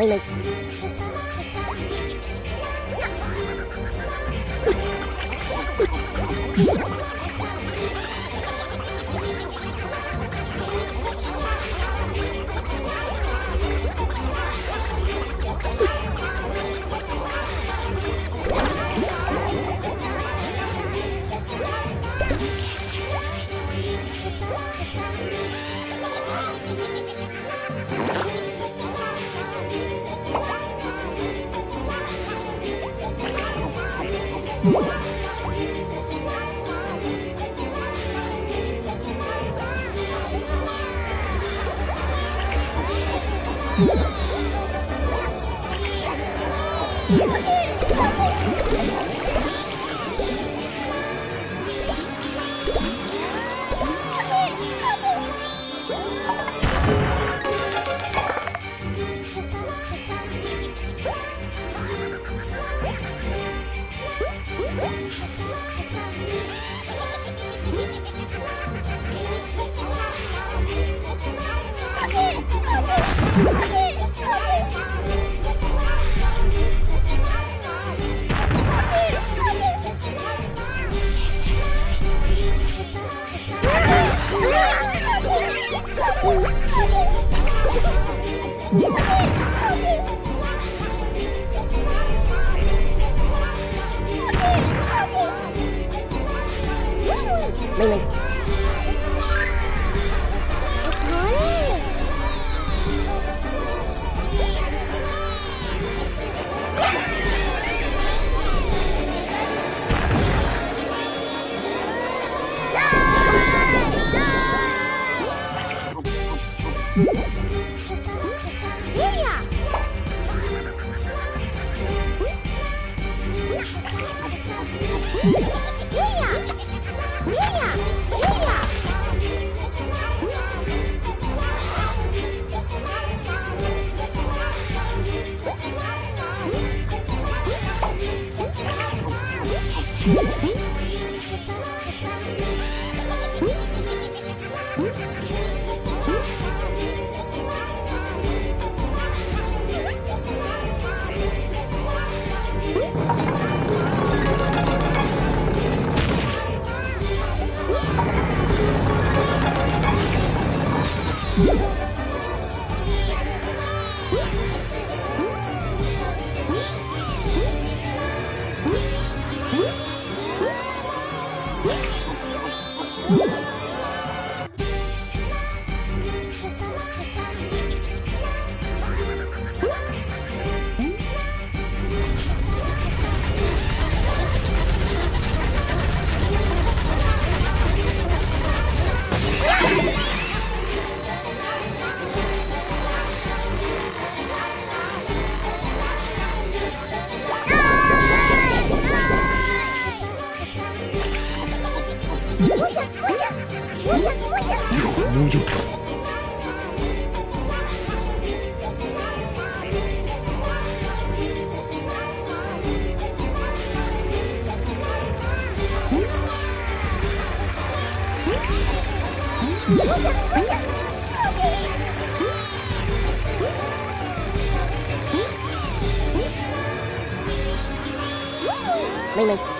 もいもい。呜。 ไม่นึうん。Woo! 妹妹。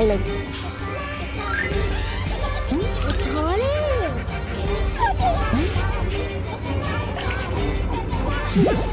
ไม่ลงโอ้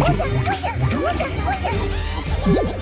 我想我想我想我想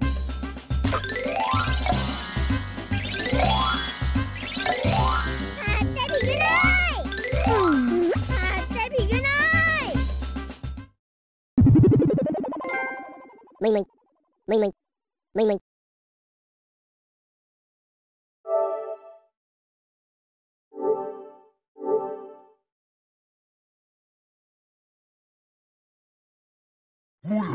mình mình mình mình mình mình. Muy